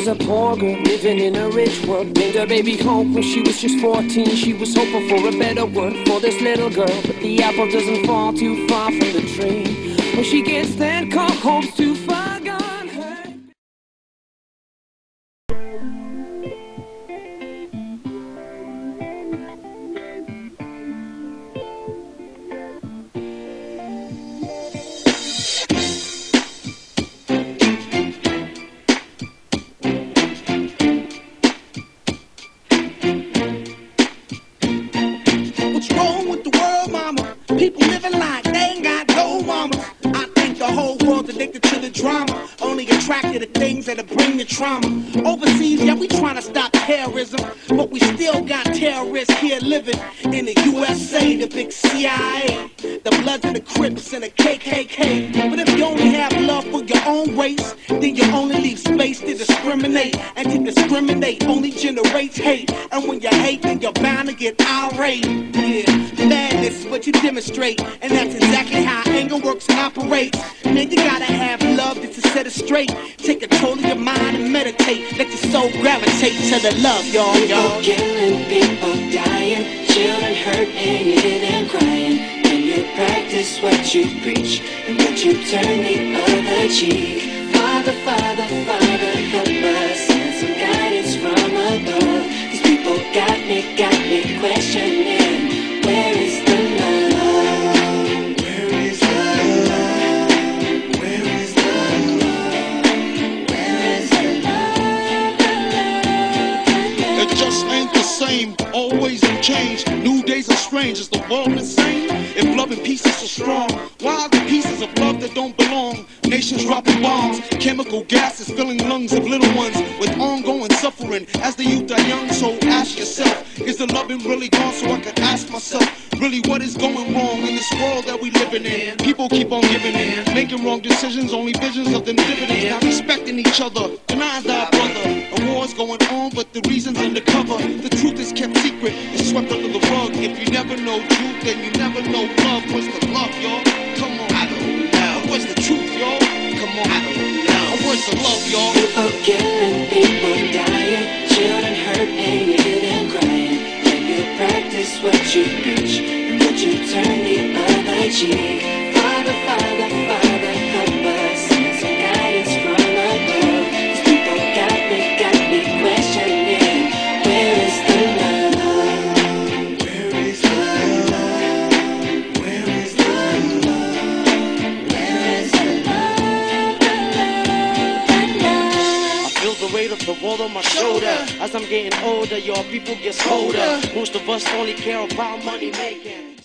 Was a poor girl living in a rich world. Named her baby home when she was just 14. She was hoping for a better word for this little girl. But the apple doesn't fall too far from the tree. To things that'll bring the trauma. Overseas, yeah, we trying to stop terrorism. But we still got terrorists here living in the USA, the big CIA. The Bloods and the Crips and the KKK. But if you only have love for your own race, then you only leave space to discriminate. And to discriminate only generates hate. And when you hate, then you're bound to get irate. Yeah, madness is what you demonstrate. And that's exactly how anger works and operates. Man, you gotta straight. Take control of your mind and meditate. Let your soul gravitate to the love, y'all, People killing, people dying, children hurt and crying. When you practice what you preach and what you turn the other cheek. Father, Father, Father, change. New days are strange, is the world insane? If love and peace is so strong, why are the pieces of love that don't belong? Nations dropping bombs, chemical gases filling lungs of little ones with ongoing suffering as the youth are young. So ask yourself, is the loving really gone? So I can ask myself, really what is going wrong in this world that we living in? People keep on giving in, making wrong decisions, only visions of them dividends, not respecting each other, denying our brother. A war's going on, but the reason's undercover. The truth is kept swept under the rug. If you never know truth, then you never know love. What's the love, y'all? Come on, I don't know. What's the truth, y'all? Come on, I don't know. What's the love, y'all? People killing, people dying, children hurt and crying. When you practice what you preach the world on my shoulder. As I'm getting older, your people get colder. Most of us only care about money making.